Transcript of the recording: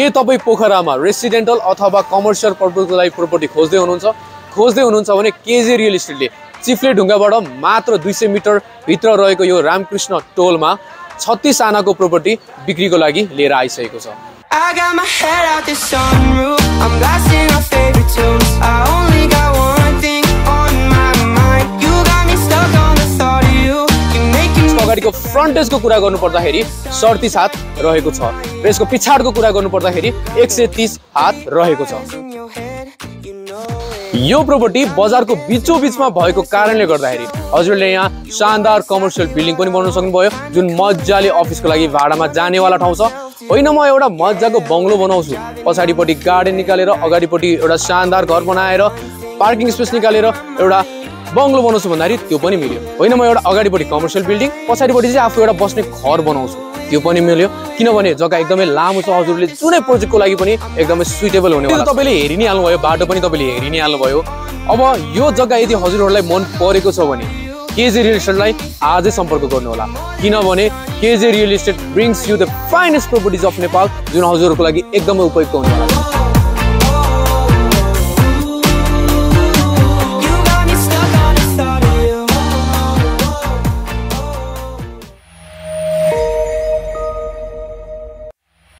के तपाईँ पोखरामा रेसिडेन्टल अथवा कमर्सियल पर्पजको लागि प्रोपर्टी खोज्दै हुनुहुन्छ खोज्दै हुनुहुन्छ भने केजे रियल इस्टेटले चिफ्ले ढुङ्गाबाट मात्र दुई सय मिटरभित्र रहेको यो रामकृष्ण टोलमा छत्तिस आनाको प्रोपर्टी बिक्रीको लागि लिएर आइसकेको छ। अगाडिको फ्रन्टेजको कुरा गर्नु पर्दाखेरि सडतिस हात रहेको छ र यसको पछाडिको कुरा गर्नु पर्दाखेरि एक सय तिस हात रहेको छ. यो प्रोपर्टी बजारको बिचो बिचमा भएको कारणले गर्दाखेरि हजुरले यहाँ शानदार कमर्सियल बिल्डिङ पनि बनाउन सक्नुभयो जुन मजाले अफिसको लागि भाडामा जानेवाला ठाउँ छ होइन म एउटा मजाको बङ्गलो बनाउँछु पछाडिपट्टि गार्डन निकालेर अगाडिपट्टि एउटा शानदार घर बनाएर पार्किङ स्पेस निकालेर एउटा बङ्गलो बनाउँछु भन्दाखेरि त्यो पनि मिल्यो। होइन म एउटा अगाडिपट्टि कमर्सियल बिल्डिङ पछाडिपट्टि चाहिँ आफू एउटा बस्ने घर बनाउँछु। त्यो पनि मिल्यो। किनभने जग्गा एकदमै लामो छ हजुरले जुनै प्रोजेक्टको लागि पनि एकदमै सुइटेबल हुने। तपाईँले हेरि नै हाल्नुभयो बाटो पनि तपाईँले हेरि नै हाल्नुभयो अब यो जग्गा यदि हजुरहरूलाई मन परेको छ भने केजे रियल इस्टेटलाई आजै सम्पर्क गर्नुहोला। किनभने KJ real estate brings you the finest properties of Nepal जुन हजुरहरूको लागि एकदमै उपयुक्त हुनेवाला छ।